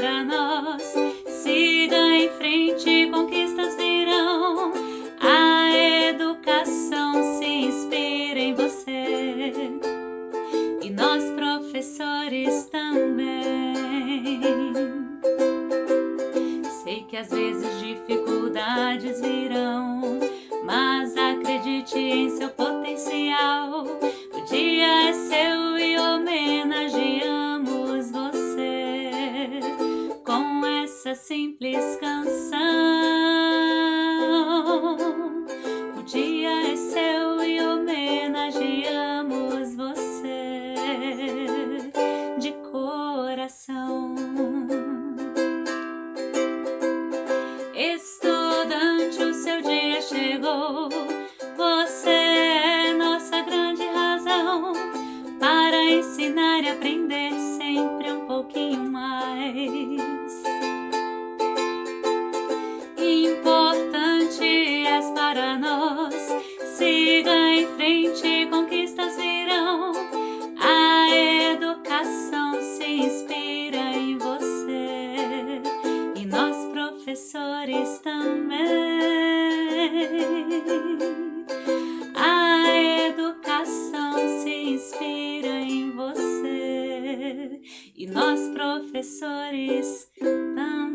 para nós. Siga em frente, conquistas virão. A educação se inspira em você e nós, professores, também. Sei que às vezes dificuldades virão, mas acredite em seu potencial. O dia é seu e homenageia. Essa simples canção. O dia é seu e homenageamos você de coração. Estudante, o seu dia chegou. Também. A educação se inspira em você e nós, professores, também.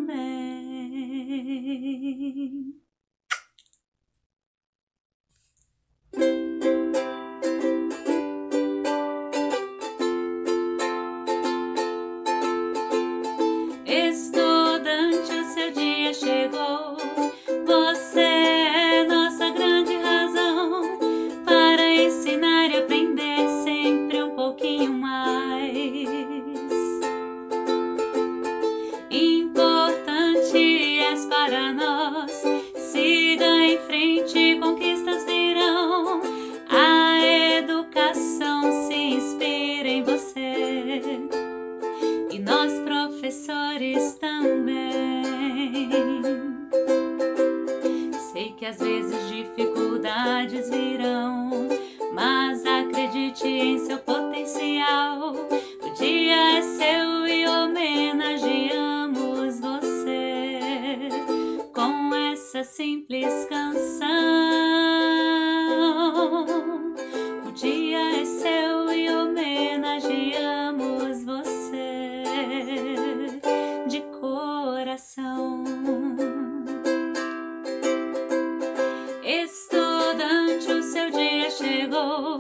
Que às vezes dificuldades virão, mas acredite em seu potencial. O dia é seu e homenageamos você com essa simples Estudante, o seu dia chegou.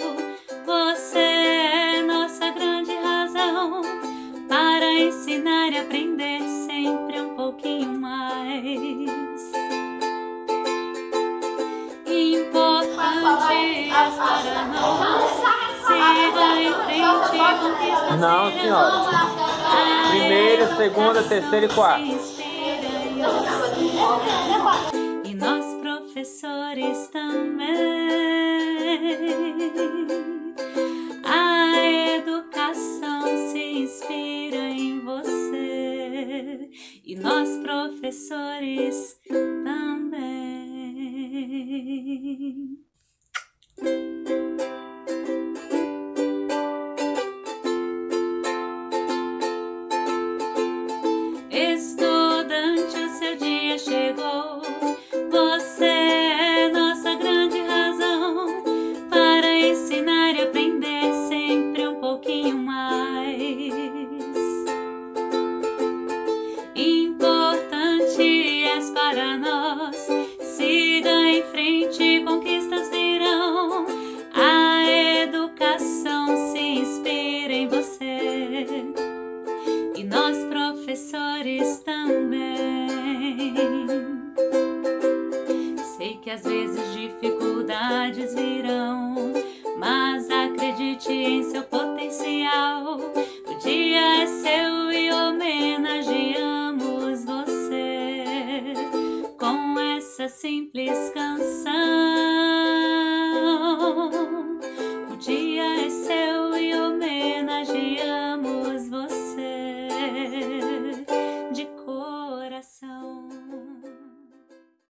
Você é nossa grande razão para ensinar e aprender sempre um pouquinho mais. Importante para nós. Siga em frente, Não, senhora. Primeira, segunda, terceira e quarta. Professores, também. A educação se inspira em você. E nós, professores, que às vezes dificuldades virão, mas acredite em seu potencial. O dia é seu e homenageamos você com essa simples.